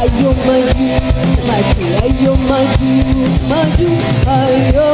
ayo maju maju ayo maju maju ayo